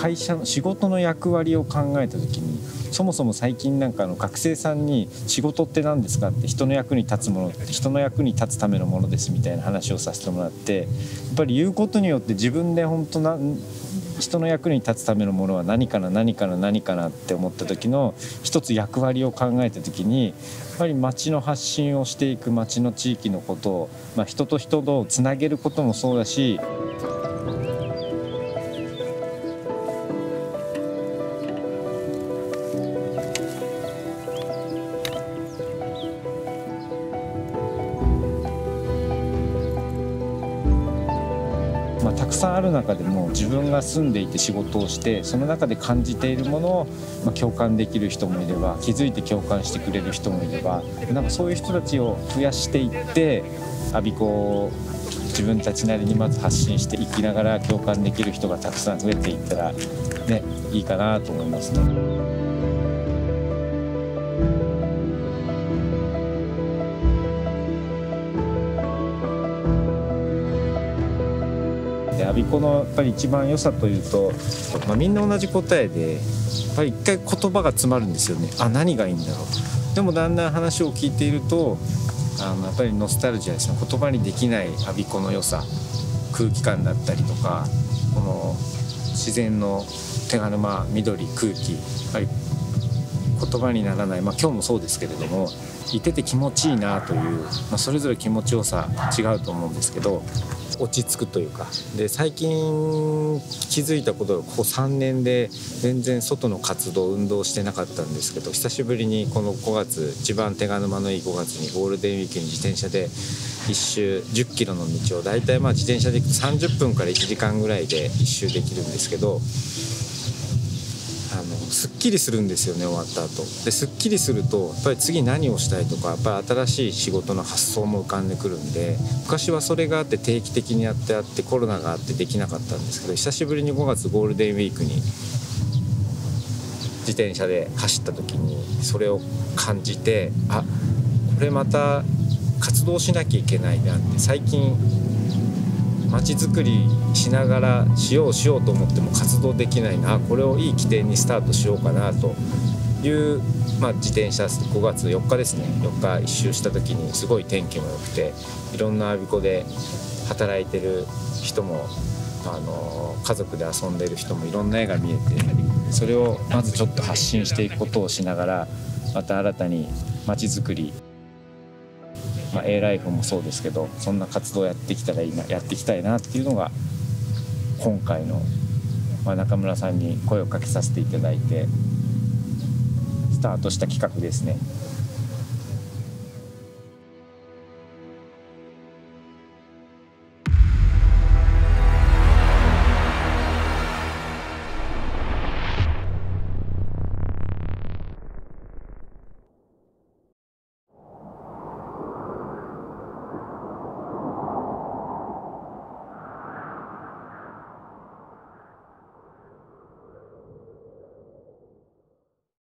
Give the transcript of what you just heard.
会社の仕事の役割を考えた時にそもそも最近なんかの学生さんに仕事って何ですかって人の役に立つものって人の役に立つためのものですみたいな話をさせてもらってやっぱり言うことによって自分で本当な人の役に立つためのものは何かな何かな何かなって思った時の一つ役割を考えた時にやっぱり街の発信をしていく街の地域のことを、まあ、人と人とをつなげることもそうだしまあ、たくさんある中でも自分が住んでいて仕事をしてその中で感じているものを、まあ、共感できる人もいれば気づいて共感してくれる人もいればなんかそういう人たちを増やしていって我孫子を自分たちなりにまず発信していきながら共感できる人がたくさん増えていったらねいいかなと思いますね。で我孫子のやっぱり一番良さというと、まあ、みんな同じ答えでやっぱり一回言葉が詰まるんですよね。あ何がいいんだろう。でもだんだん話を聞いているとあのやっぱりノスタルジアですね。言葉にできない我孫子の良さ空気感だったりとかこの自然の手軽ま緑空気やっぱり言葉にならない、まあ、今日もそうですけれどもいてて気持ちいいなという、まあ、それぞれ気持ちよさ違うと思うんですけど落ち着くというか。で最近気づいたことがここ3年で全然外の活動運動してなかったんですけど久しぶりにこの5月一番手賀沼のいい5月にゴールデンウィークに自転車で1周1 0キロの道を大体まあ自転車で行くと30分から1時間ぐらいで1周できるんですけどあのすっきりするんですよね終わった後。ですっきりするとやっぱり次何をしたいとかやっぱり新しい仕事の発想も浮かんでくるんで昔はそれがあって定期的にやってあってコロナがあってできなかったんですけど久しぶりに5月ゴールデンウィークに自転車で走った時にそれを感じてあこれまた活動しなきゃいけないなって最近街づくりしながらしようしようと思っても活動できないな。これをいい起点にスタートしようかなという、まあ、自転車5月4日ですね。4日一周した時にすごい天気も良くていろんな我孫子で働いてる人もあの家族で遊んでる人もいろんな絵が見えてそれをまずちょっと発信していくことをしながらまた新たに街づくりまあ、A ライフもそうですけどそんな活動やってきたらいいなやっていきたいなっていうのが今回の、まあ、中村さんに声をかけさせていただいてスタートした企画ですね。